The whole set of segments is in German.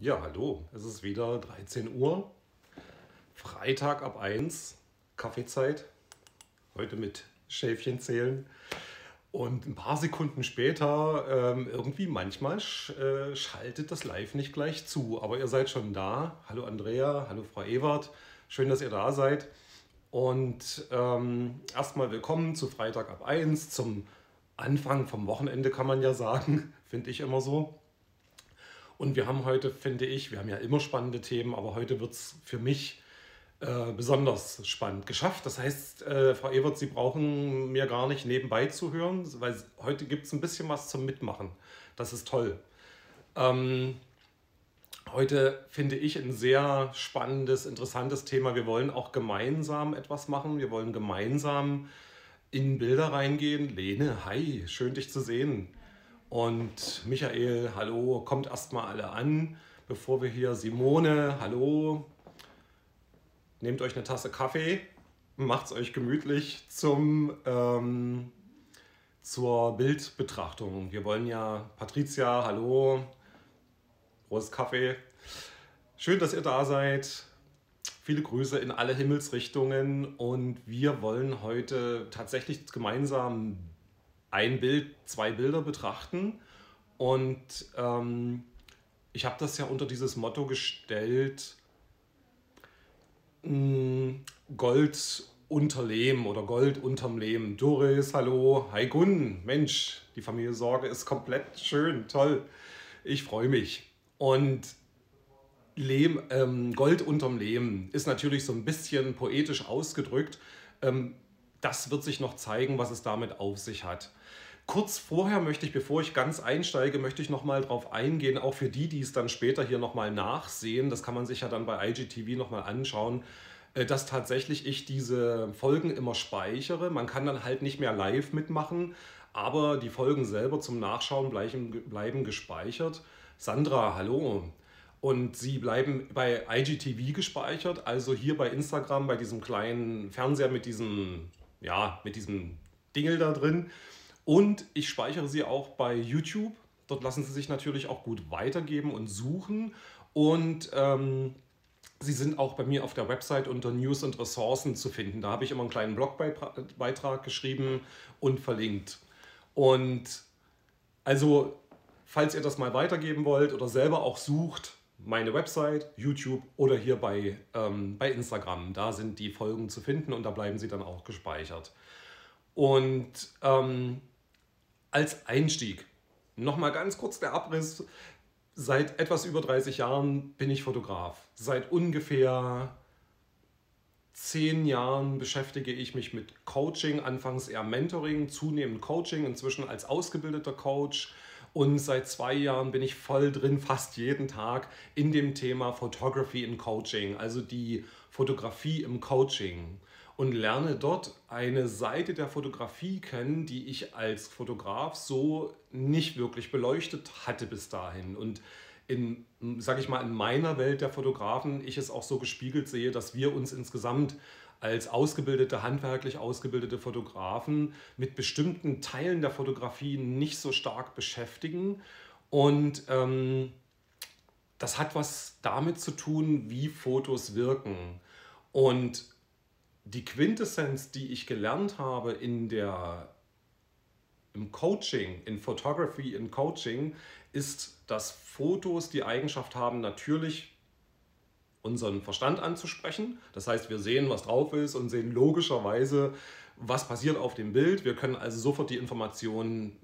Ja, hallo. Es ist wieder 13 Uhr. Freitag ab 1, Kaffeezeit. Heute mit Schäfchen zählen. Und ein paar Sekunden später, ähm, irgendwie manchmal sch äh, schaltet das Live nicht gleich zu. Aber ihr seid schon da. Hallo Andrea, hallo Frau Ewert. Schön, dass ihr da seid. Und ähm, erstmal willkommen zu Freitag ab 1, zum Anfang vom Wochenende kann man ja sagen, finde ich immer so. Und wir haben heute, finde ich, wir haben ja immer spannende Themen, aber heute wird es für mich äh, besonders spannend geschafft. Das heißt, äh, Frau Ewert, Sie brauchen mir gar nicht nebenbei zu hören, weil heute gibt es ein bisschen was zum Mitmachen. Das ist toll. Ähm, heute finde ich ein sehr spannendes, interessantes Thema. Wir wollen auch gemeinsam etwas machen. Wir wollen gemeinsam in Bilder reingehen. Lene, hi, schön dich zu sehen. Und Michael, hallo, kommt erstmal alle an, bevor wir hier Simone, hallo, nehmt euch eine Tasse Kaffee, macht es euch gemütlich zum, ähm, zur Bildbetrachtung. Wir wollen ja, Patricia, hallo, großes Kaffee. Schön, dass ihr da seid. Viele Grüße in alle Himmelsrichtungen und wir wollen heute tatsächlich gemeinsam ein Bild, zwei Bilder betrachten. Und ähm, ich habe das ja unter dieses Motto gestellt, hm, Gold unter Lehm oder Gold unterm Lehm. Doris, hallo, hi Gunn, Mensch, die Familie Sorge ist komplett schön, toll. Ich freue mich. Und Lehm, ähm, Gold unterm Lehm ist natürlich so ein bisschen poetisch ausgedrückt. Ähm, das wird sich noch zeigen, was es damit auf sich hat. Kurz vorher möchte ich, bevor ich ganz einsteige, möchte ich nochmal drauf eingehen, auch für die, die es dann später hier nochmal nachsehen, das kann man sich ja dann bei IGTV nochmal anschauen, äh, dass tatsächlich ich diese Folgen immer speichere. Man kann dann halt nicht mehr live mitmachen, aber die Folgen selber zum Nachschauen bleiben, bleiben gespeichert. Sandra, hallo. Und sie bleiben bei IGTV gespeichert, also hier bei Instagram, bei diesem kleinen Fernseher mit diesem, ja, mit diesem Dingel da drin. Und ich speichere sie auch bei YouTube. Dort lassen sie sich natürlich auch gut weitergeben und suchen. Und ähm, sie sind auch bei mir auf der Website unter News und Ressourcen zu finden. Da habe ich immer einen kleinen Blogbeitrag geschrieben und verlinkt. Und also, falls ihr das mal weitergeben wollt oder selber auch sucht, meine Website, YouTube oder hier bei, ähm, bei Instagram. Da sind die Folgen zu finden und da bleiben sie dann auch gespeichert. Und ähm, als Einstieg. Nochmal ganz kurz der Abriss. Seit etwas über 30 Jahren bin ich Fotograf. Seit ungefähr zehn Jahren beschäftige ich mich mit Coaching, anfangs eher Mentoring, zunehmend Coaching, inzwischen als ausgebildeter Coach. Und seit zwei Jahren bin ich voll drin, fast jeden Tag in dem Thema Photography in Coaching, also die Fotografie im Coaching und lerne dort eine Seite der Fotografie kennen, die ich als Fotograf so nicht wirklich beleuchtet hatte bis dahin. Und in, sage ich mal, in meiner Welt der Fotografen ich es auch so gespiegelt sehe, dass wir uns insgesamt als ausgebildete, handwerklich ausgebildete Fotografen mit bestimmten Teilen der Fotografie nicht so stark beschäftigen. Und ähm, das hat was damit zu tun, wie Fotos wirken. Und die Quintessenz, die ich gelernt habe in der, im Coaching, in Photography, in Coaching, ist, dass Fotos die Eigenschaft haben, natürlich unseren Verstand anzusprechen. Das heißt, wir sehen, was drauf ist und sehen logischerweise, was passiert auf dem Bild. Wir können also sofort die Informationen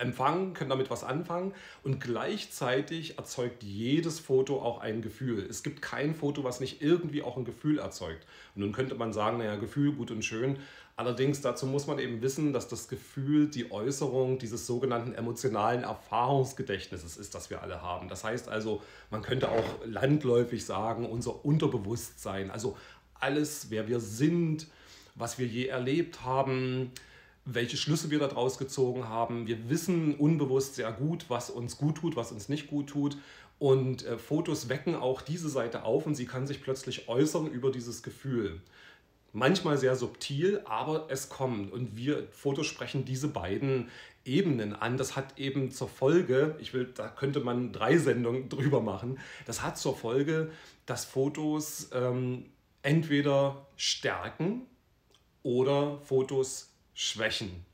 empfangen, können damit was anfangen und gleichzeitig erzeugt jedes Foto auch ein Gefühl. Es gibt kein Foto, was nicht irgendwie auch ein Gefühl erzeugt. Und nun könnte man sagen, naja, Gefühl gut und schön. Allerdings dazu muss man eben wissen, dass das Gefühl die Äußerung dieses sogenannten emotionalen Erfahrungsgedächtnisses ist, das wir alle haben. Das heißt also, man könnte auch landläufig sagen, unser Unterbewusstsein, also alles, wer wir sind, was wir je erlebt haben, welche Schlüsse wir daraus gezogen haben. Wir wissen unbewusst sehr gut, was uns gut tut, was uns nicht gut tut. Und äh, Fotos wecken auch diese Seite auf und sie kann sich plötzlich äußern über dieses Gefühl. Manchmal sehr subtil, aber es kommt. Und wir Fotos sprechen diese beiden Ebenen an. Das hat eben zur Folge, ich will, da könnte man drei Sendungen drüber machen, das hat zur Folge, dass Fotos ähm, entweder stärken oder Fotos schwächen.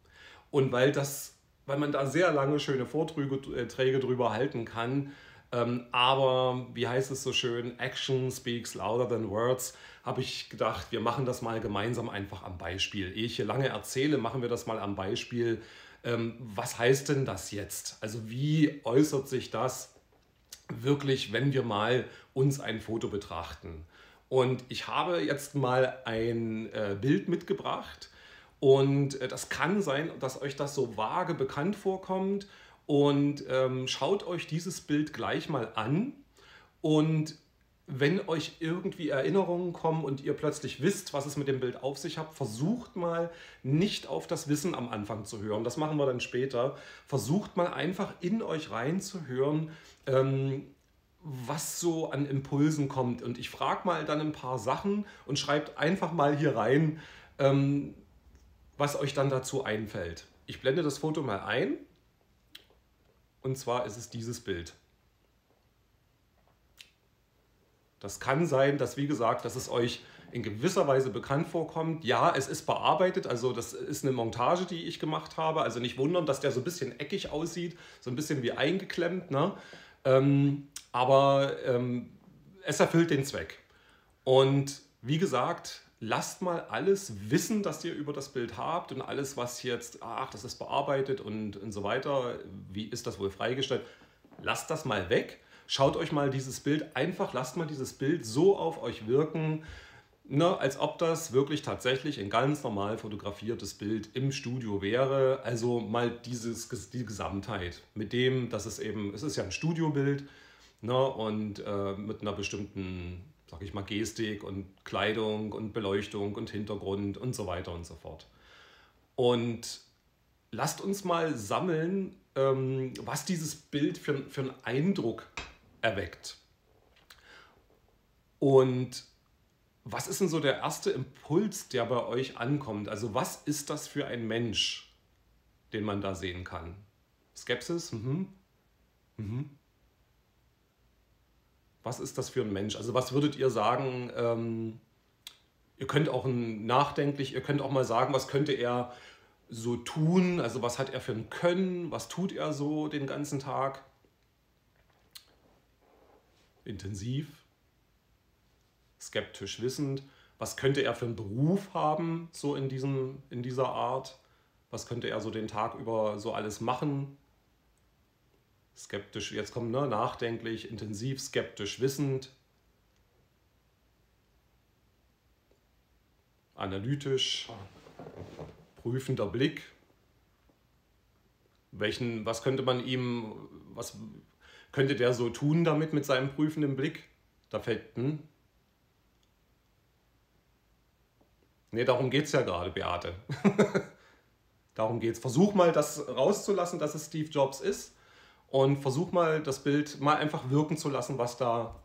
Und weil das, weil man da sehr lange schöne Vorträge äh, drüber halten kann, ähm, aber wie heißt es so schön, Action speaks louder than words, habe ich gedacht, wir machen das mal gemeinsam einfach am Beispiel. Ehe ich hier lange erzähle, machen wir das mal am Beispiel. Ähm, was heißt denn das jetzt? Also wie äußert sich das wirklich, wenn wir mal uns ein Foto betrachten? Und ich habe jetzt mal ein äh, Bild mitgebracht und äh, das kann sein, dass euch das so vage bekannt vorkommt und ähm, schaut euch dieses Bild gleich mal an und wenn euch irgendwie Erinnerungen kommen und ihr plötzlich wisst, was es mit dem Bild auf sich hat, versucht mal nicht auf das Wissen am Anfang zu hören. Das machen wir dann später. Versucht mal einfach in euch reinzuhören, ähm, was so an Impulsen kommt. Und ich frage mal dann ein paar Sachen und schreibt einfach mal hier rein, ähm, was euch dann dazu einfällt. Ich blende das Foto mal ein. Und zwar ist es dieses Bild. Das kann sein, dass, wie gesagt, dass es euch in gewisser Weise bekannt vorkommt. Ja, es ist bearbeitet, also das ist eine Montage, die ich gemacht habe. Also nicht wundern, dass der so ein bisschen eckig aussieht, so ein bisschen wie eingeklemmt. Ne? Ähm, aber ähm, es erfüllt den Zweck. Und wie gesagt, lasst mal alles wissen, das ihr über das Bild habt und alles, was jetzt, ach, das ist bearbeitet und, und so weiter, wie ist das wohl freigestellt, lasst das mal weg. Schaut euch mal dieses Bild, einfach lasst mal dieses Bild so auf euch wirken, ne, als ob das wirklich tatsächlich ein ganz normal fotografiertes Bild im Studio wäre. Also mal dieses, die Gesamtheit mit dem, dass es eben, es ist ja ein Studiobild ne, und äh, mit einer bestimmten sag ich mal, Gestik und Kleidung und Beleuchtung und Hintergrund und so weiter und so fort. Und lasst uns mal sammeln, ähm, was dieses Bild für, für einen Eindruck erweckt. Und was ist denn so der erste Impuls, der bei euch ankommt? Also was ist das für ein Mensch, den man da sehen kann? Skepsis? Mhm. Mhm was ist das für ein Mensch? Also was würdet ihr sagen, ähm, ihr könnt auch nachdenklich, ihr könnt auch mal sagen, was könnte er so tun? Also was hat er für ein Können? Was tut er so den ganzen Tag? Intensiv, skeptisch wissend. Was könnte er für einen Beruf haben, so in, diesem, in dieser Art? Was könnte er so den Tag über so alles machen? Skeptisch, jetzt kommt ne, nachdenklich, intensiv, skeptisch, wissend, analytisch, prüfender Blick. Welchen, was könnte man ihm, was könnte der so tun damit mit seinem prüfenden Blick? Da fällt, hm? Nee, darum geht es ja gerade, Beate. darum geht es. Versuch mal, das rauszulassen, dass es Steve Jobs ist und versuch mal das Bild mal einfach wirken zu lassen, was da,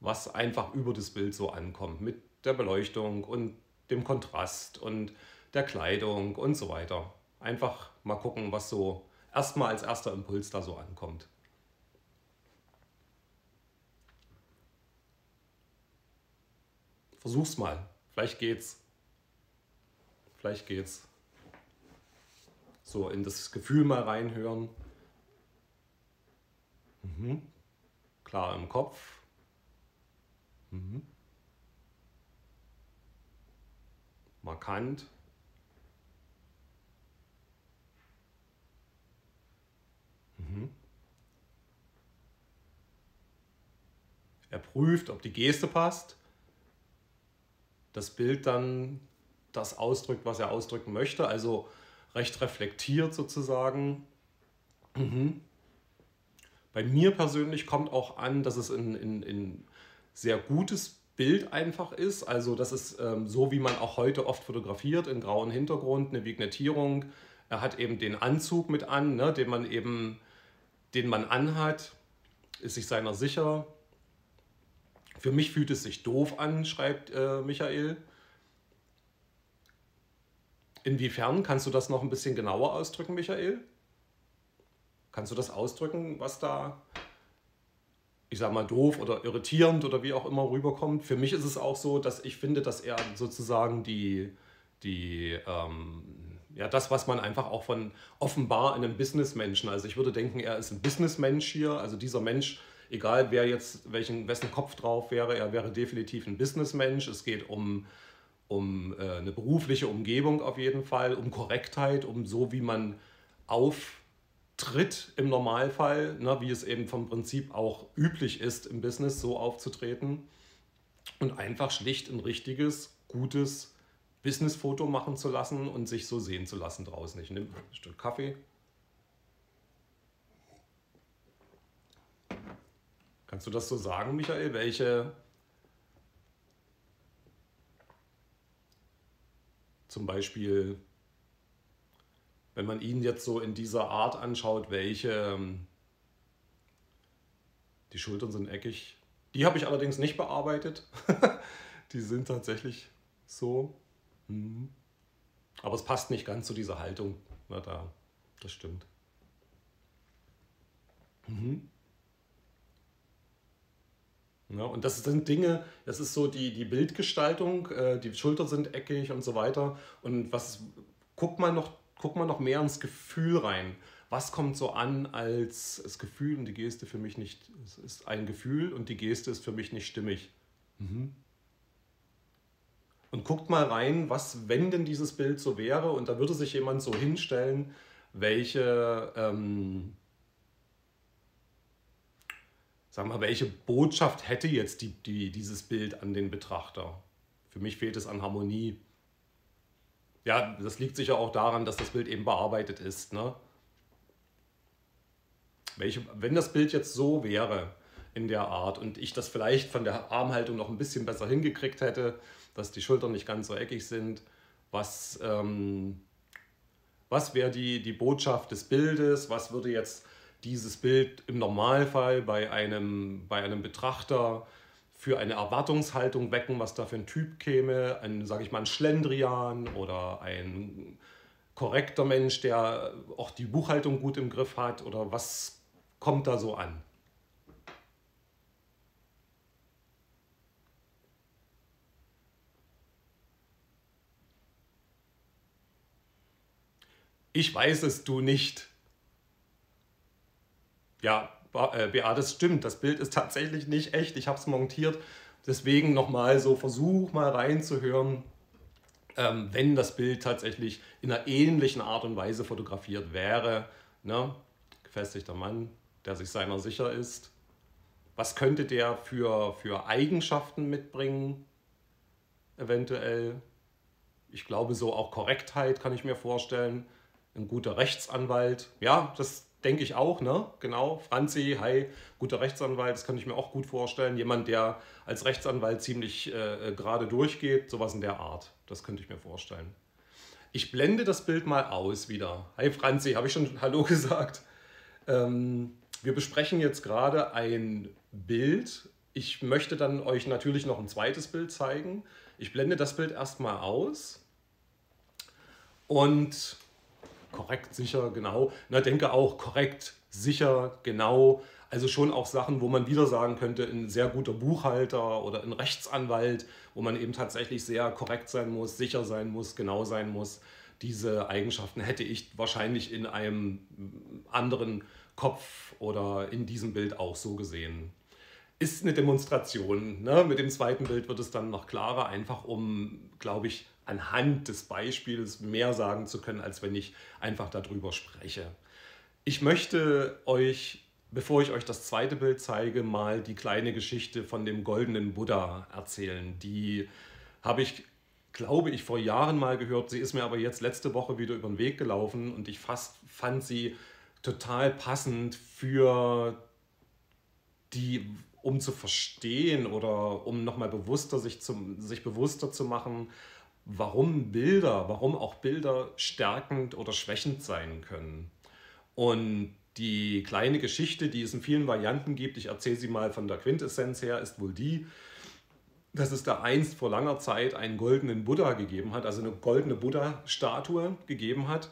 was einfach über das Bild so ankommt. Mit der Beleuchtung und dem Kontrast und der Kleidung und so weiter. Einfach mal gucken, was so erstmal als erster Impuls da so ankommt. Versuch's mal. Vielleicht geht's. Vielleicht geht's. So in das Gefühl mal reinhören. Mhm. Klar im Kopf. Mhm. Markant. Mhm. Er prüft, ob die Geste passt. Das Bild dann das ausdrückt, was er ausdrücken möchte. Also recht reflektiert sozusagen. Mhm. Bei mir persönlich kommt auch an, dass es ein, ein, ein sehr gutes Bild einfach ist. Also das ist ähm, so, wie man auch heute oft fotografiert, in grauen Hintergrund, eine Vignettierung. Er hat eben den Anzug mit an, ne, den man eben, den man anhat, ist sich seiner sicher. Für mich fühlt es sich doof an, schreibt äh, Michael. Inwiefern kannst du das noch ein bisschen genauer ausdrücken, Michael? Kannst du das ausdrücken, was da, ich sag mal, doof oder irritierend oder wie auch immer rüberkommt? Für mich ist es auch so, dass ich finde, dass er sozusagen die, die ähm, ja, das, was man einfach auch von offenbar einem Businessmenschen, also ich würde denken, er ist ein Businessmensch hier, also dieser Mensch, egal wer jetzt, welchen, wessen Kopf drauf wäre, er wäre definitiv ein Businessmensch. Es geht um, um äh, eine berufliche Umgebung auf jeden Fall, um Korrektheit, um so, wie man auf tritt im Normalfall, ne, wie es eben vom Prinzip auch üblich ist im Business, so aufzutreten und einfach schlicht ein richtiges, gutes Businessfoto machen zu lassen und sich so sehen zu lassen draußen. Ich nehme ein Stück Kaffee. Kannst du das so sagen, Michael? Welche zum Beispiel wenn man ihn jetzt so in dieser Art anschaut, welche, ähm, die Schultern sind eckig. Die habe ich allerdings nicht bearbeitet. die sind tatsächlich so. Mhm. Aber es passt nicht ganz zu dieser Haltung. Na, da, das stimmt. Mhm. Ja, und das sind Dinge, das ist so die, die Bildgestaltung, äh, die Schultern sind eckig und so weiter. Und was guckt man noch guck mal noch mehr ins Gefühl rein. Was kommt so an als das Gefühl und die Geste für mich nicht, es ist ein Gefühl und die Geste ist für mich nicht stimmig. Mhm. Und guckt mal rein, was, wenn denn dieses Bild so wäre und da würde sich jemand so hinstellen, welche, ähm, sag mal, welche Botschaft hätte jetzt die, die, dieses Bild an den Betrachter? Für mich fehlt es an Harmonie. Ja, das liegt sicher auch daran, dass das Bild eben bearbeitet ist. Ne? Welche, wenn das Bild jetzt so wäre in der Art und ich das vielleicht von der Armhaltung noch ein bisschen besser hingekriegt hätte, dass die Schultern nicht ganz so eckig sind, was, ähm, was wäre die, die Botschaft des Bildes, was würde jetzt dieses Bild im Normalfall bei einem, bei einem Betrachter für eine Erwartungshaltung wecken, was da für ein Typ käme, ein, sage ich mal, ein Schlendrian oder ein korrekter Mensch, der auch die Buchhaltung gut im Griff hat oder was kommt da so an? Ich weiß es, du nicht. Ja, äh, Beate, das stimmt, das Bild ist tatsächlich nicht echt, ich habe es montiert. Deswegen nochmal so, versuch mal reinzuhören, ähm, wenn das Bild tatsächlich in einer ähnlichen Art und Weise fotografiert wäre. Ne? Gefestigter Mann, der sich seiner sicher ist. Was könnte der für, für Eigenschaften mitbringen, eventuell? Ich glaube, so auch Korrektheit kann ich mir vorstellen. Ein guter Rechtsanwalt. Ja, das denke ich auch, ne? Genau. Franzi, hi, guter Rechtsanwalt, das kann ich mir auch gut vorstellen. Jemand, der als Rechtsanwalt ziemlich äh, gerade durchgeht, sowas in der Art. Das könnte ich mir vorstellen. Ich blende das Bild mal aus wieder. Hi Franzi, habe ich schon Hallo gesagt? Ähm, wir besprechen jetzt gerade ein Bild. Ich möchte dann euch natürlich noch ein zweites Bild zeigen. Ich blende das Bild erstmal aus. Und korrekt, sicher, genau. Na, denke auch korrekt, sicher, genau. Also schon auch Sachen, wo man wieder sagen könnte, ein sehr guter Buchhalter oder ein Rechtsanwalt, wo man eben tatsächlich sehr korrekt sein muss, sicher sein muss, genau sein muss. Diese Eigenschaften hätte ich wahrscheinlich in einem anderen Kopf oder in diesem Bild auch so gesehen. Ist eine Demonstration. Ne? Mit dem zweiten Bild wird es dann noch klarer, einfach um, glaube ich, anhand des Beispiels mehr sagen zu können, als wenn ich einfach darüber spreche. Ich möchte euch, bevor ich euch das zweite Bild zeige, mal die kleine Geschichte von dem goldenen Buddha erzählen. Die habe ich, glaube ich, vor Jahren mal gehört. Sie ist mir aber jetzt letzte Woche wieder über den Weg gelaufen und ich fast fand sie total passend für die um zu verstehen oder um nochmal bewusster sich, zum, sich bewusster zu machen, warum Bilder, warum auch Bilder stärkend oder schwächend sein können. Und die kleine Geschichte, die es in vielen Varianten gibt, ich erzähle sie mal von der Quintessenz her, ist wohl die, dass es da einst vor langer Zeit einen goldenen Buddha gegeben hat, also eine goldene Buddha-Statue gegeben hat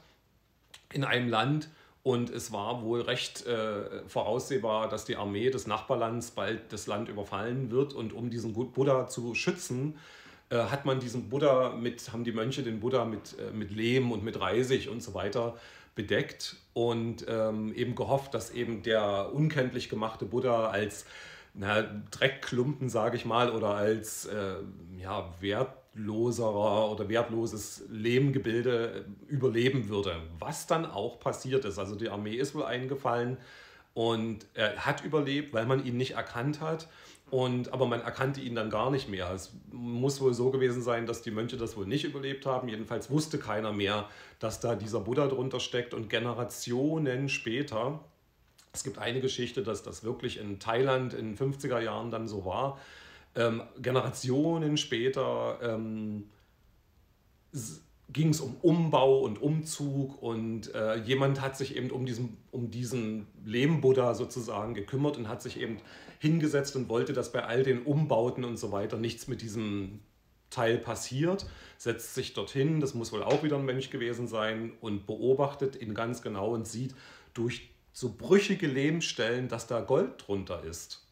in einem Land. Und es war wohl recht äh, voraussehbar, dass die Armee des Nachbarlands bald das Land überfallen wird. Und um diesen Buddha zu schützen, äh, hat man diesen Buddha mit, haben die Mönche den Buddha mit, äh, mit Lehm und mit Reisig und so weiter bedeckt und ähm, eben gehofft, dass eben der unkenntlich gemachte Buddha als na, Dreckklumpen, sage ich mal, oder als äh, ja, wertloserer oder wertloses Lehmgebilde äh, überleben würde. Was dann auch passiert ist. Also die Armee ist wohl eingefallen und er hat überlebt, weil man ihn nicht erkannt hat. Und, aber man erkannte ihn dann gar nicht mehr. Es muss wohl so gewesen sein, dass die Mönche das wohl nicht überlebt haben. Jedenfalls wusste keiner mehr, dass da dieser Buddha drunter steckt. Und Generationen später, es gibt eine Geschichte, dass das wirklich in Thailand in den 50er Jahren dann so war, ähm, Generationen später ähm, ging es um Umbau und Umzug und äh, jemand hat sich eben um diesen, um diesen Lehmbuddha sozusagen gekümmert und hat sich eben hingesetzt und wollte, dass bei all den Umbauten und so weiter nichts mit diesem Teil passiert, setzt sich dorthin, das muss wohl auch wieder ein Mensch gewesen sein und beobachtet ihn ganz genau und sieht durch so brüchige Lehmstellen, dass da Gold drunter ist.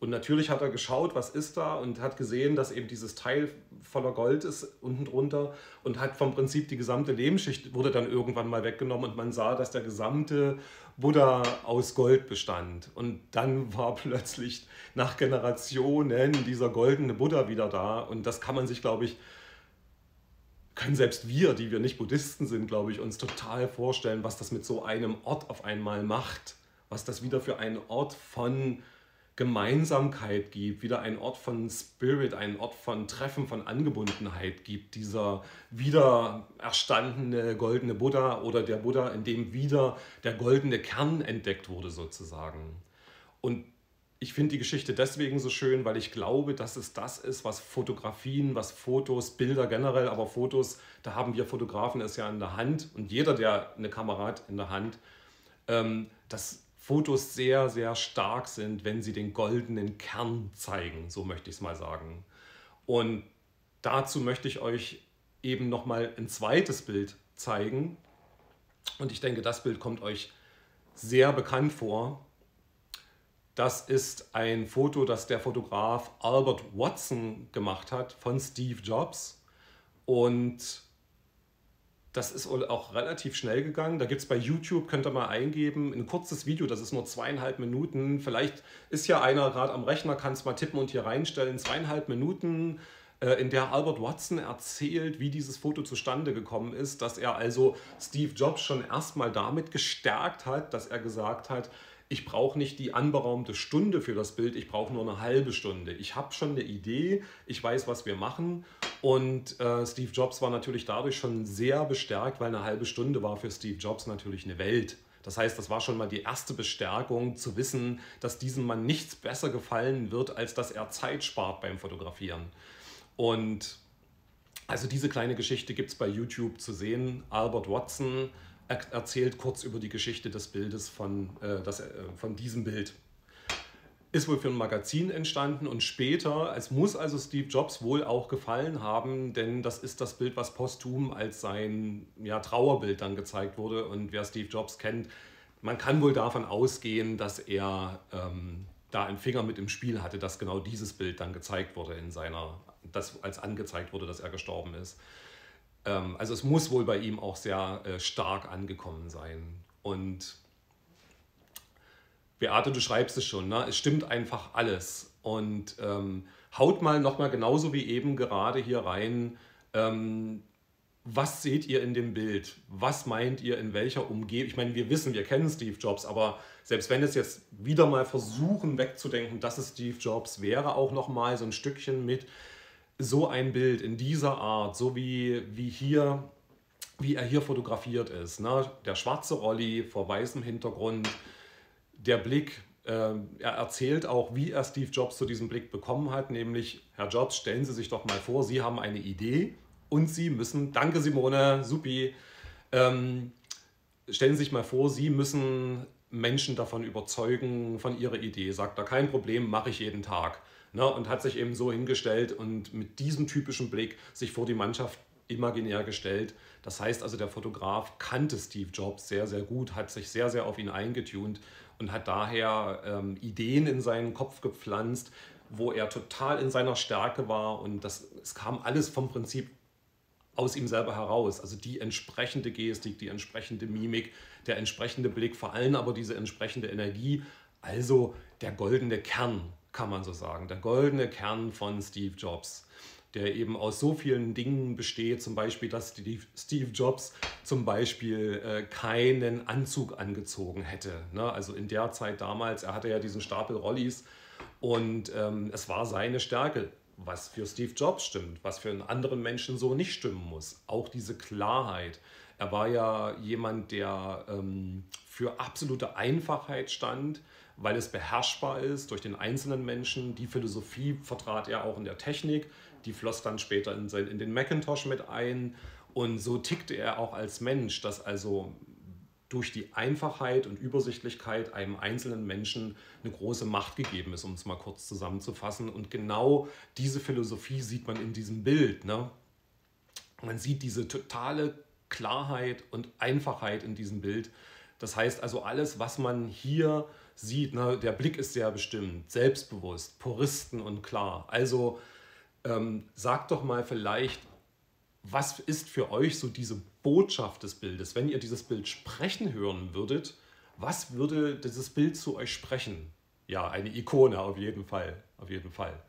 Und natürlich hat er geschaut, was ist da und hat gesehen, dass eben dieses Teil voller Gold ist unten drunter und hat vom Prinzip die gesamte Lehmschicht wurde dann irgendwann mal weggenommen und man sah, dass der gesamte Buddha aus Gold bestand. Und dann war plötzlich nach Generationen dieser goldene Buddha wieder da und das kann man sich, glaube ich, können selbst wir, die wir nicht Buddhisten sind, glaube ich, uns total vorstellen, was das mit so einem Ort auf einmal macht, was das wieder für ein Ort von Gemeinsamkeit gibt, wieder ein Ort von Spirit, ein Ort von Treffen, von Angebundenheit gibt, dieser wieder erstandene goldene Buddha oder der Buddha, in dem wieder der goldene Kern entdeckt wurde sozusagen. Und ich finde die Geschichte deswegen so schön, weil ich glaube, dass es das ist, was Fotografien, was Fotos, Bilder generell, aber Fotos, da haben wir Fotografen es ja in der Hand und jeder, der eine Kamera hat in der Hand, ähm, das Fotos sehr, sehr stark sind, wenn sie den goldenen Kern zeigen, so möchte ich es mal sagen. Und dazu möchte ich euch eben nochmal ein zweites Bild zeigen. Und ich denke, das Bild kommt euch sehr bekannt vor. Das ist ein Foto, das der Fotograf Albert Watson gemacht hat von Steve Jobs. Und das ist auch relativ schnell gegangen. Da gibt es bei YouTube, könnt ihr mal eingeben, ein kurzes Video, das ist nur zweieinhalb Minuten. Vielleicht ist ja einer gerade am Rechner, kann es mal tippen und hier reinstellen. Zweieinhalb Minuten, äh, in der Albert Watson erzählt, wie dieses Foto zustande gekommen ist, dass er also Steve Jobs schon erstmal damit gestärkt hat, dass er gesagt hat, ich brauche nicht die anberaumte Stunde für das Bild, ich brauche nur eine halbe Stunde. Ich habe schon eine Idee, ich weiß, was wir machen. Und äh, Steve Jobs war natürlich dadurch schon sehr bestärkt, weil eine halbe Stunde war für Steve Jobs natürlich eine Welt. Das heißt, das war schon mal die erste Bestärkung zu wissen, dass diesem Mann nichts besser gefallen wird, als dass er Zeit spart beim Fotografieren. Und also diese kleine Geschichte gibt es bei YouTube zu sehen. Albert Watson, er erzählt kurz über die Geschichte des Bildes von, äh, das, äh, von diesem Bild. Ist wohl für ein Magazin entstanden und später, es muss also Steve Jobs wohl auch gefallen haben, denn das ist das Bild, was posthum als sein ja, Trauerbild dann gezeigt wurde. Und wer Steve Jobs kennt, man kann wohl davon ausgehen, dass er ähm, da einen Finger mit im Spiel hatte, dass genau dieses Bild dann gezeigt wurde in seiner, das als angezeigt wurde, dass er gestorben ist. Ähm, also es muss wohl bei ihm auch sehr äh, stark angekommen sein. Und Beate, du schreibst es schon, ne? es stimmt einfach alles. Und ähm, haut mal nochmal genauso wie eben gerade hier rein, ähm, was seht ihr in dem Bild? Was meint ihr in welcher Umgebung? Ich meine, wir wissen, wir kennen Steve Jobs, aber selbst wenn es jetzt wieder mal versuchen wegzudenken, dass es Steve Jobs wäre, auch nochmal so ein Stückchen mit, so ein Bild in dieser Art, so wie, wie hier, wie er hier fotografiert ist. Ne? Der schwarze Rolli vor weißem Hintergrund, der Blick, äh, er erzählt auch, wie er Steve Jobs zu diesem Blick bekommen hat, nämlich, Herr Jobs, stellen Sie sich doch mal vor, Sie haben eine Idee und Sie müssen, danke Simone, supi, ähm, stellen Sie sich mal vor, Sie müssen Menschen davon überzeugen, von ihrer Idee. Sagt er, kein Problem, mache ich jeden Tag. Ne? Und hat sich eben so hingestellt und mit diesem typischen Blick sich vor die Mannschaft imaginär gestellt. Das heißt also, der Fotograf kannte Steve Jobs sehr, sehr gut, hat sich sehr, sehr auf ihn eingetunt und hat daher ähm, Ideen in seinen Kopf gepflanzt, wo er total in seiner Stärke war und das, es kam alles vom Prinzip aus ihm selber heraus. Also die entsprechende Gestik, die entsprechende Mimik, der entsprechende Blick, vor allem aber diese entsprechende Energie, also der goldene Kern, kann man so sagen, der goldene Kern von Steve Jobs der eben aus so vielen Dingen besteht, zum Beispiel, dass Steve Jobs zum Beispiel äh, keinen Anzug angezogen hätte. Ne? Also in der Zeit damals, er hatte ja diesen Stapel Rollis und ähm, es war seine Stärke, was für Steve Jobs stimmt, was für einen anderen Menschen so nicht stimmen muss. Auch diese Klarheit. Er war ja jemand, der ähm, für absolute Einfachheit stand, weil es beherrschbar ist durch den einzelnen Menschen. Die Philosophie vertrat er auch in der Technik die floss dann später in, sein, in den Macintosh mit ein. Und so tickte er auch als Mensch, dass also durch die Einfachheit und Übersichtlichkeit einem einzelnen Menschen eine große Macht gegeben ist, um es mal kurz zusammenzufassen. Und genau diese Philosophie sieht man in diesem Bild. Ne? Man sieht diese totale Klarheit und Einfachheit in diesem Bild. Das heißt also, alles, was man hier sieht, ne, der Blick ist sehr bestimmt, selbstbewusst, Puristen und klar. Also ähm, sagt doch mal vielleicht, was ist für euch so diese Botschaft des Bildes? Wenn ihr dieses Bild sprechen hören würdet, was würde dieses Bild zu euch sprechen? Ja, eine Ikone auf jeden Fall, auf jeden Fall.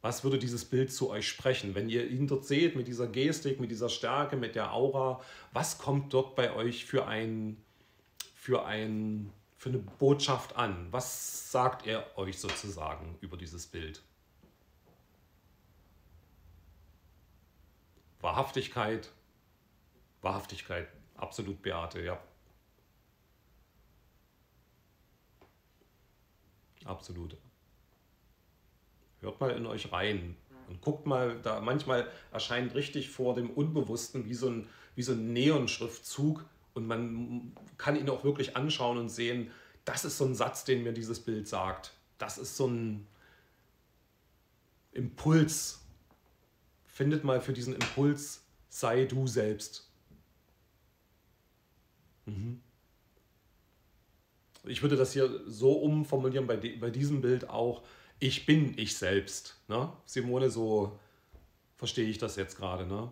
Was würde dieses Bild zu euch sprechen? Wenn ihr ihn dort seht mit dieser Gestik, mit dieser Stärke, mit der Aura, was kommt dort bei euch für ein für ein für eine Botschaft an? Was sagt er euch sozusagen über dieses Bild? Wahrhaftigkeit, Wahrhaftigkeit, absolut Beate, ja. Absolut. Hört mal in euch rein und guckt mal, da manchmal erscheint richtig vor dem Unbewussten wie so ein, wie so ein Neon-Schriftzug und man kann ihn auch wirklich anschauen und sehen, das ist so ein Satz, den mir dieses Bild sagt. Das ist so ein Impuls, findet mal für diesen Impuls, sei du selbst. Mhm. Ich würde das hier so umformulieren bei, bei diesem Bild auch, ich bin ich selbst. Ne? Simone, so verstehe ich das jetzt gerade. Ne?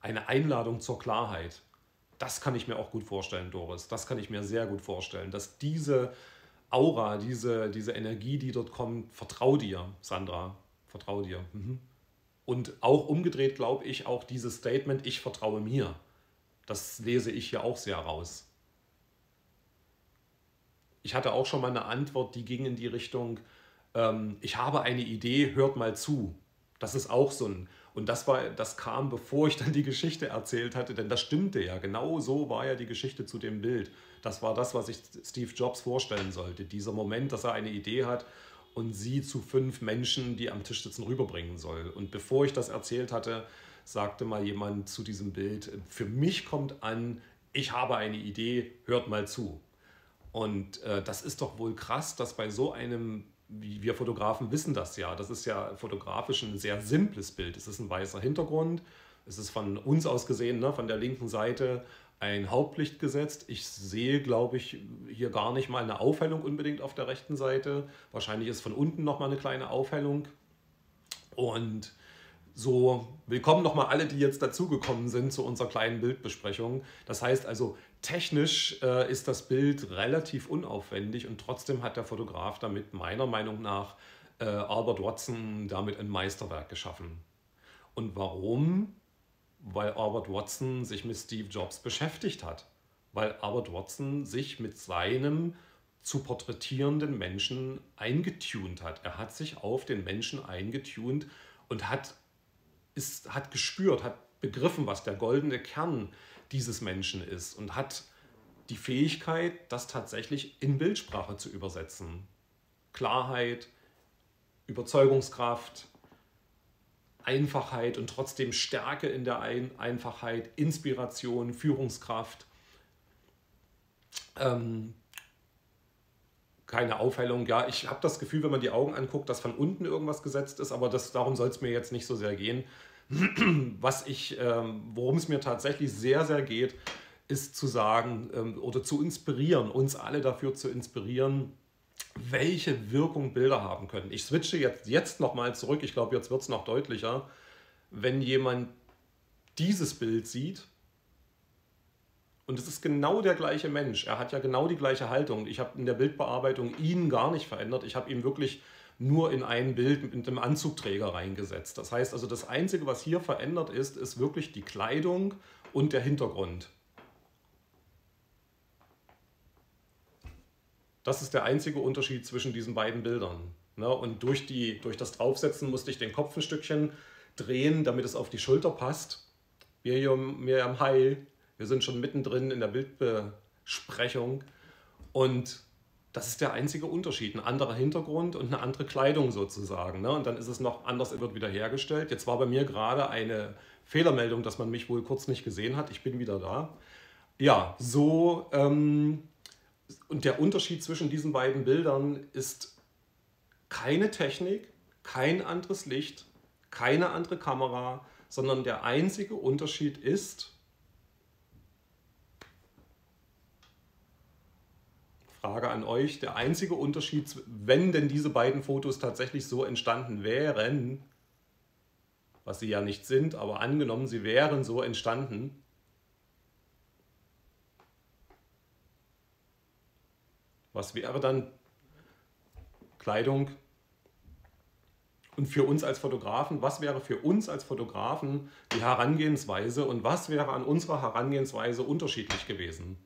Eine Einladung zur Klarheit. Das kann ich mir auch gut vorstellen, Doris. Das kann ich mir sehr gut vorstellen, dass diese Aura, diese, diese Energie, die dort kommt, vertrau dir, Sandra. Vertrau dir. Mhm. Und auch umgedreht glaube ich auch dieses Statement, ich vertraue mir. Das lese ich hier auch sehr raus. Ich hatte auch schon mal eine Antwort, die ging in die Richtung, ähm, ich habe eine Idee, hört mal zu. Das ist auch so ein, und das, war, das kam, bevor ich dann die Geschichte erzählt hatte, denn das stimmte ja. Genau so war ja die Geschichte zu dem Bild. Das war das, was ich Steve Jobs vorstellen sollte. Dieser Moment, dass er eine Idee hat und sie zu fünf Menschen, die am Tisch sitzen, rüberbringen soll. Und bevor ich das erzählt hatte, sagte mal jemand zu diesem Bild, für mich kommt an, ich habe eine Idee, hört mal zu. Und äh, das ist doch wohl krass, dass bei so einem, wir Fotografen wissen das ja, das ist ja fotografisch ein sehr simples Bild. Es ist ein weißer Hintergrund, es ist von uns aus gesehen, ne, von der linken Seite ein Hauptlicht gesetzt. Ich sehe, glaube ich, hier gar nicht mal eine Aufhellung unbedingt auf der rechten Seite. Wahrscheinlich ist von unten noch mal eine kleine Aufhellung. Und so, willkommen nochmal alle, die jetzt dazugekommen sind zu unserer kleinen Bildbesprechung. Das heißt also, technisch äh, ist das Bild relativ unaufwendig und trotzdem hat der Fotograf damit meiner Meinung nach äh, Albert Watson damit ein Meisterwerk geschaffen. Und warum? weil Albert Watson sich mit Steve Jobs beschäftigt hat. Weil Albert Watson sich mit seinem zu porträtierenden Menschen eingetunt hat. Er hat sich auf den Menschen eingetunt und hat, ist, hat gespürt, hat begriffen, was der goldene Kern dieses Menschen ist und hat die Fähigkeit, das tatsächlich in Bildsprache zu übersetzen. Klarheit, Überzeugungskraft, Einfachheit und trotzdem Stärke in der Ein Einfachheit, Inspiration, Führungskraft. Ähm, keine Aufhellung. Ja, ich habe das Gefühl, wenn man die Augen anguckt, dass von unten irgendwas gesetzt ist, aber das, darum soll es mir jetzt nicht so sehr gehen. Was ich, ähm, worum es mir tatsächlich sehr, sehr geht, ist zu sagen ähm, oder zu inspirieren, uns alle dafür zu inspirieren, welche Wirkung Bilder haben können. Ich switche jetzt, jetzt nochmal zurück, ich glaube, jetzt wird es noch deutlicher. Wenn jemand dieses Bild sieht, und es ist genau der gleiche Mensch, er hat ja genau die gleiche Haltung. Ich habe in der Bildbearbeitung ihn gar nicht verändert, ich habe ihn wirklich nur in ein Bild mit einem Anzugträger reingesetzt. Das heißt also, das Einzige, was hier verändert ist, ist wirklich die Kleidung und der Hintergrund. Das ist der einzige Unterschied zwischen diesen beiden Bildern. Ne? Und durch, die, durch das Draufsetzen musste ich den Kopf ein Stückchen drehen, damit es auf die Schulter passt. Miriam, Miriam Hi, wir sind schon mittendrin in der Bildbesprechung. Und das ist der einzige Unterschied. Ein anderer Hintergrund und eine andere Kleidung sozusagen. Ne? Und dann ist es noch anders, wird wieder hergestellt. Jetzt war bei mir gerade eine Fehlermeldung, dass man mich wohl kurz nicht gesehen hat. Ich bin wieder da. Ja, so ähm, und der Unterschied zwischen diesen beiden Bildern ist keine Technik, kein anderes Licht, keine andere Kamera, sondern der einzige Unterschied ist, Frage an euch, der einzige Unterschied, wenn denn diese beiden Fotos tatsächlich so entstanden wären, was sie ja nicht sind, aber angenommen, sie wären so entstanden, Was wäre dann Kleidung? Und für uns als Fotografen, was wäre für uns als Fotografen die Herangehensweise und was wäre an unserer Herangehensweise unterschiedlich gewesen?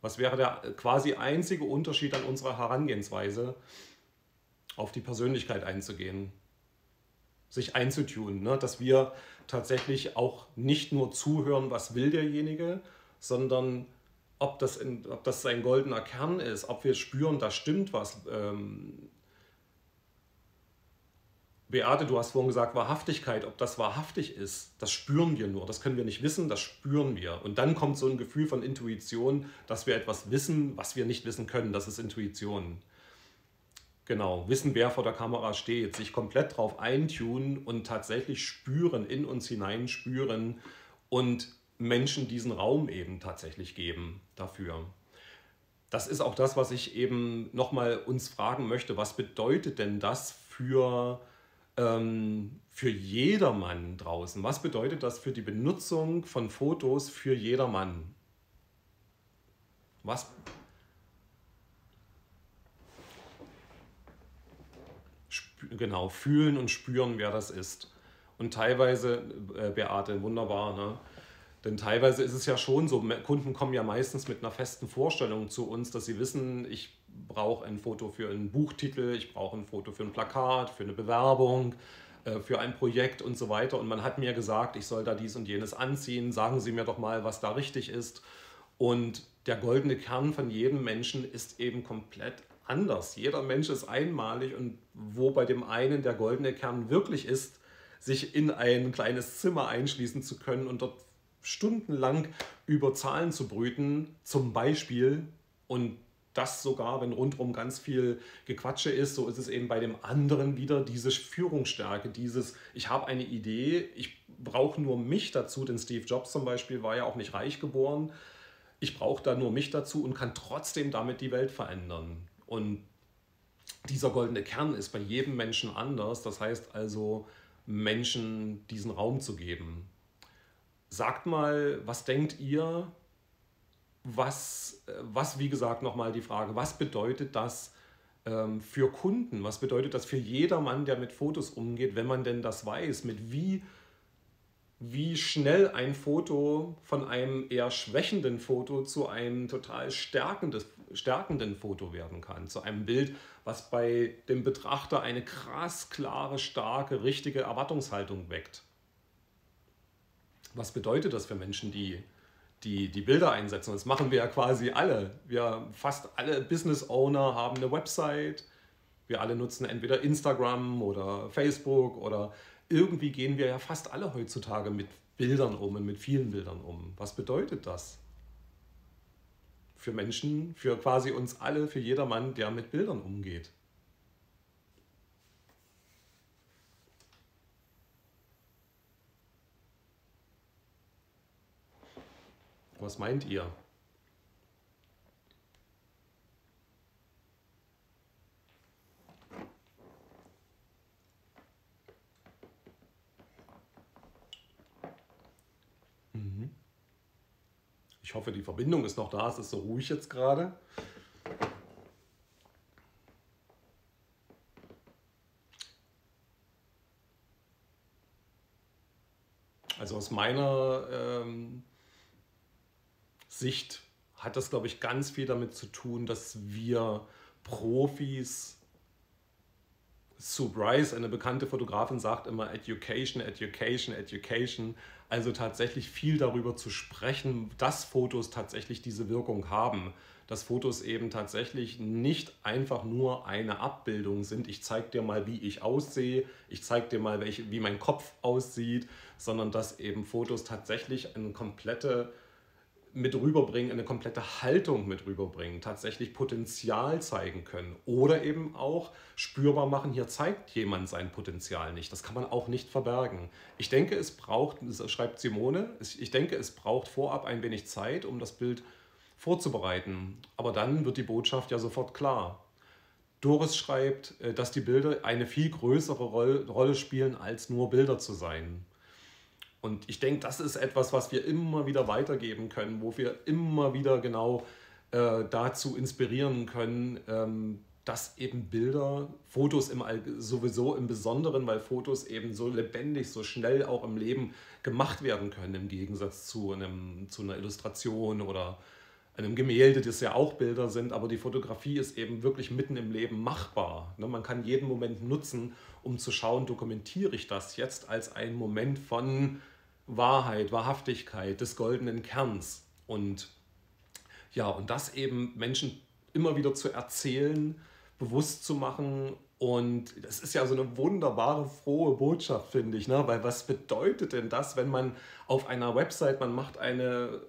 Was wäre der quasi einzige Unterschied an unserer Herangehensweise, auf die Persönlichkeit einzugehen, sich einzutun, ne? dass wir tatsächlich auch nicht nur zuhören, was will derjenige, sondern ob das, in, ob das ein goldener Kern ist, ob wir spüren, da stimmt was. Ähm, Beate, du hast vorhin gesagt, Wahrhaftigkeit, ob das wahrhaftig ist, das spüren wir nur. Das können wir nicht wissen, das spüren wir. Und dann kommt so ein Gefühl von Intuition, dass wir etwas wissen, was wir nicht wissen können. Das ist Intuition. Genau, wissen, wer vor der Kamera steht, sich komplett drauf eintunen und tatsächlich spüren, in uns hinein spüren und Menschen diesen Raum eben tatsächlich geben dafür. Das ist auch das, was ich eben nochmal uns fragen möchte. Was bedeutet denn das für, ähm, für jedermann draußen? Was bedeutet das für die Benutzung von Fotos für jedermann? Was, genau, fühlen und spüren, wer das ist. Und teilweise, äh, Beate, wunderbar, ne? Denn teilweise ist es ja schon so, Kunden kommen ja meistens mit einer festen Vorstellung zu uns, dass sie wissen, ich brauche ein Foto für einen Buchtitel, ich brauche ein Foto für ein Plakat, für eine Bewerbung, äh, für ein Projekt und so weiter. Und man hat mir gesagt, ich soll da dies und jenes anziehen, sagen Sie mir doch mal, was da richtig ist. Und der goldene Kern von jedem Menschen ist eben komplett anders. Jeder Mensch ist einmalig und wo bei dem einen der goldene Kern wirklich ist, sich in ein kleines Zimmer einschließen zu können und dort stundenlang über Zahlen zu brüten, zum Beispiel, und das sogar, wenn rundherum ganz viel Gequatsche ist, so ist es eben bei dem anderen wieder diese Führungsstärke, dieses, ich habe eine Idee, ich brauche nur mich dazu, denn Steve Jobs zum Beispiel war ja auch nicht reich geboren, ich brauche da nur mich dazu und kann trotzdem damit die Welt verändern. Und dieser goldene Kern ist bei jedem Menschen anders, das heißt also, Menschen diesen Raum zu geben. Sagt mal, was denkt ihr, was, äh, was wie gesagt, nochmal die Frage, was bedeutet das ähm, für Kunden? Was bedeutet das für jedermann, der mit Fotos umgeht, wenn man denn das weiß? Mit wie, wie schnell ein Foto von einem eher schwächenden Foto zu einem total stärkendes, stärkenden Foto werden kann. Zu einem Bild, was bei dem Betrachter eine krass klare, starke, richtige Erwartungshaltung weckt was bedeutet das für Menschen, die, die die Bilder einsetzen? Das machen wir ja quasi alle. Wir fast alle Business Owner haben eine Website. Wir alle nutzen entweder Instagram oder Facebook oder irgendwie gehen wir ja fast alle heutzutage mit Bildern um und mit vielen Bildern um. Was bedeutet das? für Menschen, für quasi uns alle, für jedermann, der mit Bildern umgeht. Was meint ihr? Mhm. Ich hoffe, die Verbindung ist noch da. Es ist so ruhig jetzt gerade. Also aus meiner ähm, Sicht hat das, glaube ich, ganz viel damit zu tun, dass wir Profis, Sue Bryce, eine bekannte Fotografin, sagt immer Education, Education, Education. Also tatsächlich viel darüber zu sprechen, dass Fotos tatsächlich diese Wirkung haben. Dass Fotos eben tatsächlich nicht einfach nur eine Abbildung sind. Ich zeige dir mal, wie ich aussehe. Ich zeige dir mal, welche, wie mein Kopf aussieht. Sondern dass eben Fotos tatsächlich eine komplette mit rüberbringen, eine komplette Haltung mit rüberbringen, tatsächlich Potenzial zeigen können oder eben auch spürbar machen, hier zeigt jemand sein Potenzial nicht. Das kann man auch nicht verbergen. Ich denke, es braucht, schreibt Simone, ich denke, es braucht vorab ein wenig Zeit, um das Bild vorzubereiten. Aber dann wird die Botschaft ja sofort klar. Doris schreibt, äh, dass die Bilder eine viel größere Rolle spielen, als nur Bilder zu sein. Und ich denke, das ist etwas, was wir immer wieder weitergeben können, wo wir immer wieder genau äh, dazu inspirieren können, ähm, dass eben Bilder, Fotos im sowieso im Besonderen, weil Fotos eben so lebendig, so schnell auch im Leben gemacht werden können, im Gegensatz zu, einem, zu einer Illustration oder einem Gemälde, das ja auch Bilder sind, aber die Fotografie ist eben wirklich mitten im Leben machbar. Ne, man kann jeden Moment nutzen, um zu schauen, dokumentiere ich das jetzt als einen Moment von Wahrheit, Wahrhaftigkeit, des goldenen Kerns. Und ja, und das eben Menschen immer wieder zu erzählen, bewusst zu machen. Und das ist ja so eine wunderbare, frohe Botschaft, finde ich. Ne? Weil was bedeutet denn das, wenn man auf einer Website, man macht eine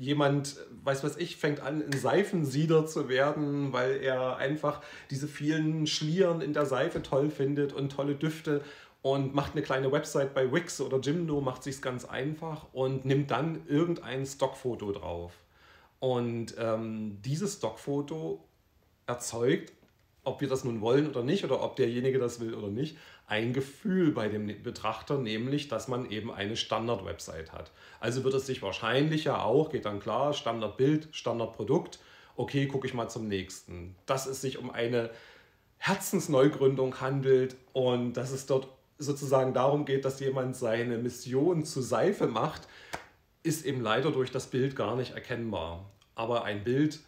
jemand, weiß was ich, fängt an, ein Seifensieder zu werden, weil er einfach diese vielen Schlieren in der Seife toll findet und tolle Düfte und macht eine kleine Website bei Wix oder Jimdo, macht sich ganz einfach und nimmt dann irgendein Stockfoto drauf. Und ähm, dieses Stockfoto erzeugt, ob wir das nun wollen oder nicht, oder ob derjenige das will oder nicht, ein Gefühl bei dem Betrachter, nämlich, dass man eben eine Standard-Website hat. Also wird es sich wahrscheinlich ja auch, geht dann klar, Standardbild, Standardprodukt, okay, gucke ich mal zum nächsten. Dass es sich um eine Herzensneugründung handelt und dass es dort sozusagen darum geht, dass jemand seine Mission zu Seife macht, ist eben leider durch das Bild gar nicht erkennbar. Aber ein Bild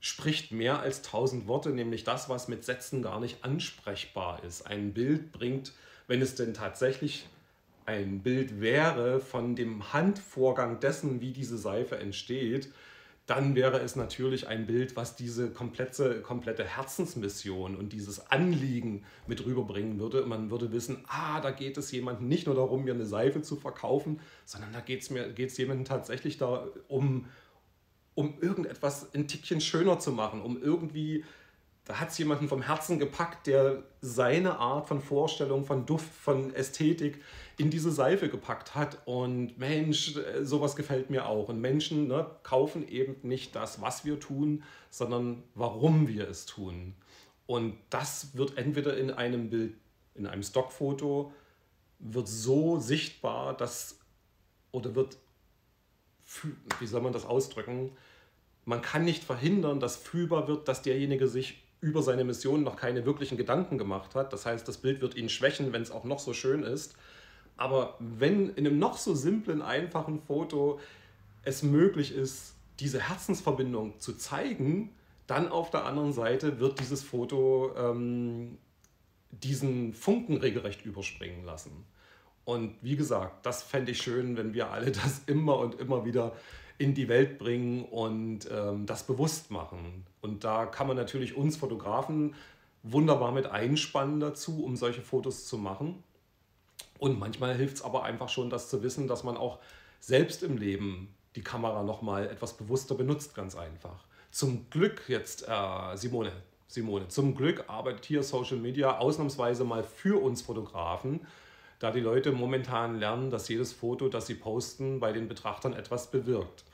spricht mehr als tausend Worte, nämlich das, was mit Sätzen gar nicht ansprechbar ist. Ein Bild bringt, wenn es denn tatsächlich ein Bild wäre von dem Handvorgang dessen, wie diese Seife entsteht, dann wäre es natürlich ein Bild, was diese komplette, komplette Herzensmission und dieses Anliegen mit rüberbringen würde. Man würde wissen, ah, da geht es jemandem nicht nur darum, mir eine Seife zu verkaufen, sondern da geht es jemandem tatsächlich darum, um irgendetwas ein Tickchen schöner zu machen, um irgendwie da hat es jemanden vom Herzen gepackt, der seine Art von Vorstellung, von Duft, von Ästhetik in diese Seife gepackt hat. Und Mensch, äh, sowas gefällt mir auch. Und Menschen ne, kaufen eben nicht das, was wir tun, sondern warum wir es tun. Und das wird entweder in einem Bild, in einem Stockfoto, wird so sichtbar, dass, oder wird, wie soll man das ausdrücken, man kann nicht verhindern, dass fühlbar wird, dass derjenige sich über seine Mission noch keine wirklichen Gedanken gemacht hat. Das heißt, das Bild wird ihn schwächen, wenn es auch noch so schön ist. Aber wenn in einem noch so simplen, einfachen Foto es möglich ist, diese Herzensverbindung zu zeigen, dann auf der anderen Seite wird dieses Foto ähm, diesen Funken regelrecht überspringen lassen. Und wie gesagt, das fände ich schön, wenn wir alle das immer und immer wieder in die Welt bringen und ähm, das bewusst machen. Und da kann man natürlich uns Fotografen wunderbar mit einspannen dazu, um solche Fotos zu machen. Und manchmal hilft es aber einfach schon, das zu wissen, dass man auch selbst im Leben die Kamera nochmal etwas bewusster benutzt, ganz einfach. Zum Glück jetzt, äh, Simone, Simone, zum Glück arbeitet hier Social Media ausnahmsweise mal für uns Fotografen, da die Leute momentan lernen, dass jedes Foto, das sie posten, bei den Betrachtern etwas bewirkt.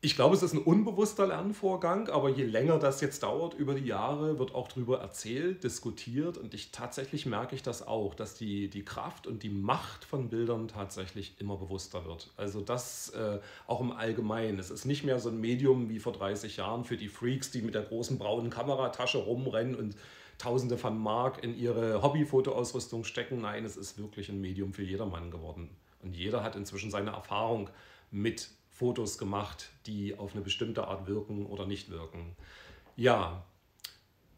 Ich glaube, es ist ein unbewusster Lernvorgang, aber je länger das jetzt dauert über die Jahre, wird auch darüber erzählt, diskutiert und ich tatsächlich merke ich das auch, dass die, die Kraft und die Macht von Bildern tatsächlich immer bewusster wird. Also das äh, auch im Allgemeinen. Es ist nicht mehr so ein Medium wie vor 30 Jahren für die Freaks, die mit der großen braunen Kameratasche rumrennen und Tausende von Mark in ihre Hobbyfotoausrüstung stecken. Nein, es ist wirklich ein Medium für jedermann geworden. Und jeder hat inzwischen seine Erfahrung mit Fotos gemacht, die auf eine bestimmte Art wirken oder nicht wirken. Ja,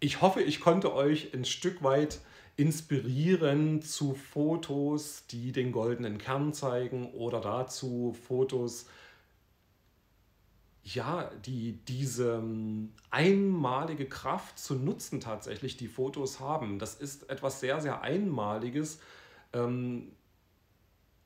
ich hoffe, ich konnte euch ein Stück weit inspirieren zu Fotos, die den goldenen Kern zeigen oder dazu Fotos, ja, die diese ähm, einmalige Kraft zu nutzen tatsächlich, die Fotos haben. Das ist etwas sehr, sehr Einmaliges. Ähm,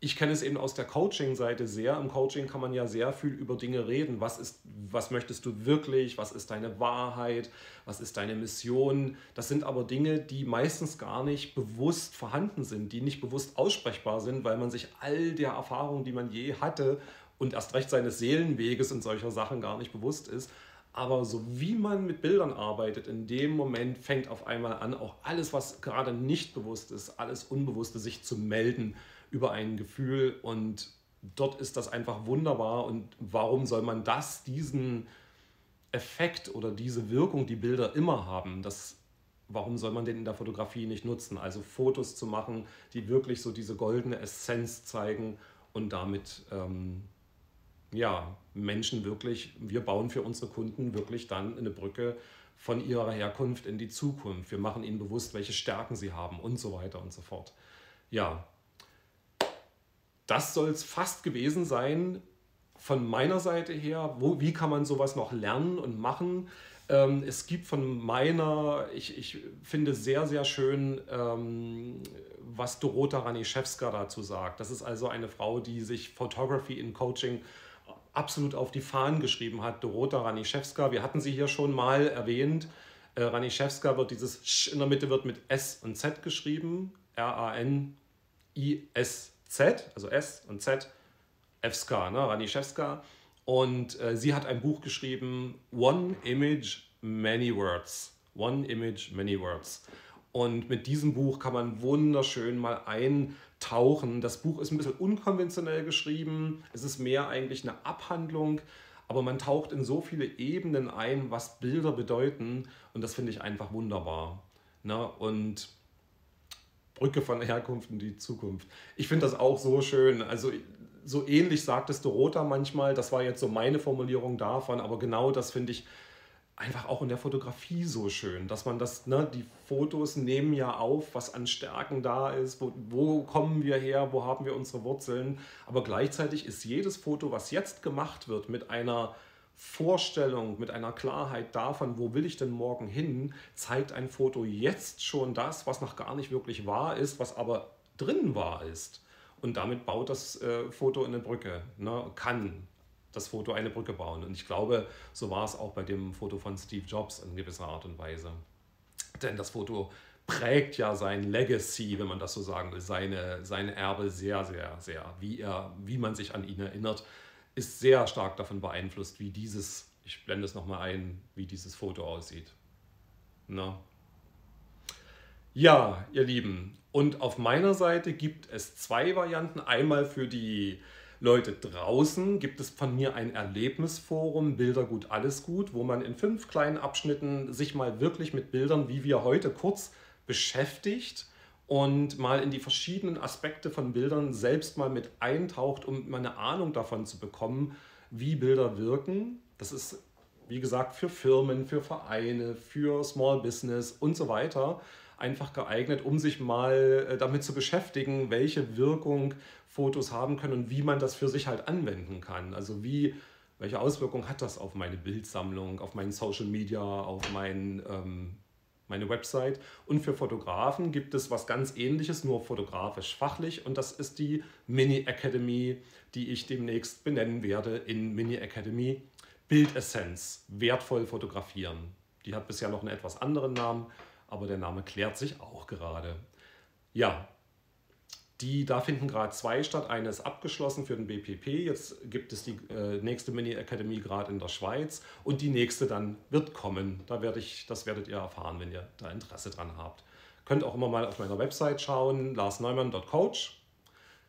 ich kenne es eben aus der Coaching-Seite sehr. Im Coaching kann man ja sehr viel über Dinge reden. Was, ist, was möchtest du wirklich? Was ist deine Wahrheit? Was ist deine Mission? Das sind aber Dinge, die meistens gar nicht bewusst vorhanden sind, die nicht bewusst aussprechbar sind, weil man sich all der Erfahrungen, die man je hatte und erst recht seines Seelenweges und solcher Sachen gar nicht bewusst ist. Aber so wie man mit Bildern arbeitet, in dem Moment fängt auf einmal an, auch alles, was gerade nicht bewusst ist, alles Unbewusste sich zu melden über ein Gefühl und dort ist das einfach wunderbar und warum soll man das, diesen Effekt oder diese Wirkung, die Bilder immer haben, das, warum soll man den in der Fotografie nicht nutzen? Also Fotos zu machen, die wirklich so diese goldene Essenz zeigen und damit ähm, ja, Menschen wirklich, wir bauen für unsere Kunden wirklich dann eine Brücke von ihrer Herkunft in die Zukunft. Wir machen ihnen bewusst, welche Stärken sie haben und so weiter und so fort. Ja, das soll es fast gewesen sein von meiner Seite her. Wo, wie kann man sowas noch lernen und machen? Ähm, es gibt von meiner, ich, ich finde sehr, sehr schön, ähm, was Dorota Raniszewska dazu sagt. Das ist also eine Frau, die sich Photography in Coaching absolut auf die Fahnen geschrieben hat. Dorota Raniszewska, wir hatten sie hier schon mal erwähnt. Äh, Raniszewska wird dieses Sch in der Mitte wird mit S und Z geschrieben. R-A-N-I-S Z, also S und Z, Evska, ne, Raniszewska. Und äh, sie hat ein Buch geschrieben, One Image, Many Words. One Image, Many Words. Und mit diesem Buch kann man wunderschön mal eintauchen. Das Buch ist ein bisschen unkonventionell geschrieben. Es ist mehr eigentlich eine Abhandlung, aber man taucht in so viele Ebenen ein, was Bilder bedeuten. Und das finde ich einfach wunderbar. Ne? Und Brücke von Herkunft in die Zukunft. Ich finde das auch so schön. Also so ähnlich sagtest du Rota manchmal, das war jetzt so meine Formulierung davon, aber genau das finde ich einfach auch in der Fotografie so schön, dass man das, ne, die Fotos nehmen ja auf, was an Stärken da ist, wo, wo kommen wir her, wo haben wir unsere Wurzeln, aber gleichzeitig ist jedes Foto, was jetzt gemacht wird, mit einer Vorstellung, mit einer Klarheit davon, wo will ich denn morgen hin, zeigt ein Foto jetzt schon das, was noch gar nicht wirklich wahr ist, was aber drin wahr ist. Und damit baut das äh, Foto eine Brücke, ne? kann das Foto eine Brücke bauen. Und ich glaube, so war es auch bei dem Foto von Steve Jobs in gewisser Art und Weise. Denn das Foto prägt ja sein Legacy, wenn man das so sagen will, seine, seine Erbe sehr, sehr, sehr, wie, er, wie man sich an ihn erinnert ist sehr stark davon beeinflusst, wie dieses, ich blende es nochmal ein, wie dieses Foto aussieht. Na? Ja, ihr Lieben, und auf meiner Seite gibt es zwei Varianten. Einmal für die Leute draußen gibt es von mir ein Erlebnisforum, Bilder gut, alles gut, wo man in fünf kleinen Abschnitten sich mal wirklich mit Bildern, wie wir heute kurz beschäftigt und mal in die verschiedenen Aspekte von Bildern selbst mal mit eintaucht, um mal eine Ahnung davon zu bekommen, wie Bilder wirken. Das ist, wie gesagt, für Firmen, für Vereine, für Small Business und so weiter einfach geeignet, um sich mal äh, damit zu beschäftigen, welche Wirkung Fotos haben können und wie man das für sich halt anwenden kann. Also wie, welche Auswirkung hat das auf meine Bildsammlung, auf meinen Social Media, auf mein ähm, meine Website. Und für Fotografen gibt es was ganz ähnliches, nur fotografisch fachlich. Und das ist die Mini Academy, die ich demnächst benennen werde in Mini Academy Bildessenz, wertvoll fotografieren. Die hat bisher noch einen etwas anderen Namen, aber der Name klärt sich auch gerade. Ja, die, da finden gerade zwei statt. Eine ist abgeschlossen für den BPP. Jetzt gibt es die äh, nächste Mini-Akademie gerade in der Schweiz und die nächste dann wird kommen. Da werde ich, das werdet ihr erfahren, wenn ihr da Interesse dran habt. Könnt auch immer mal auf meiner Website schauen, larsneumann.coach.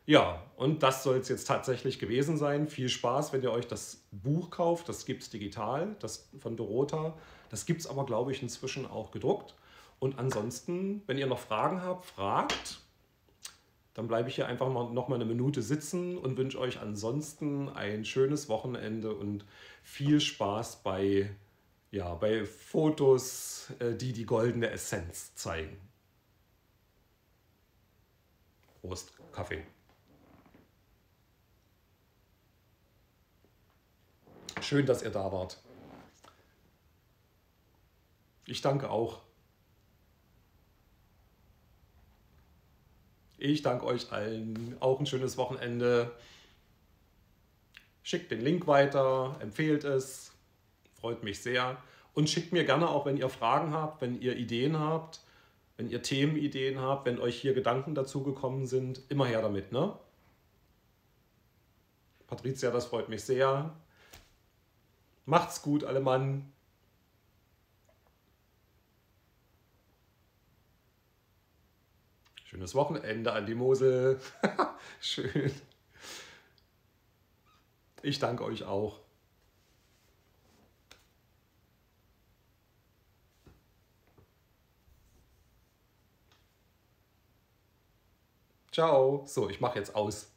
Ja, und das soll es jetzt tatsächlich gewesen sein. Viel Spaß, wenn ihr euch das Buch kauft. Das gibt es digital, das von Dorota. Das gibt es aber, glaube ich, inzwischen auch gedruckt. Und ansonsten, wenn ihr noch Fragen habt, fragt. Dann bleibe ich hier einfach mal noch mal eine Minute sitzen und wünsche euch ansonsten ein schönes Wochenende und viel Spaß bei, ja, bei Fotos, äh, die die goldene Essenz zeigen. Prost, Kaffee. Schön, dass ihr da wart. Ich danke auch. Ich danke euch allen. Auch ein schönes Wochenende. Schickt den Link weiter, empfehlt es. Freut mich sehr. Und schickt mir gerne auch, wenn ihr Fragen habt, wenn ihr Ideen habt, wenn ihr Themenideen habt, wenn euch hier Gedanken dazu gekommen sind. Immer her damit, ne? Patricia, das freut mich sehr. Macht's gut, alle Mann. Schönes Wochenende an die Mosel. Schön. Ich danke euch auch. Ciao. So, ich mache jetzt aus.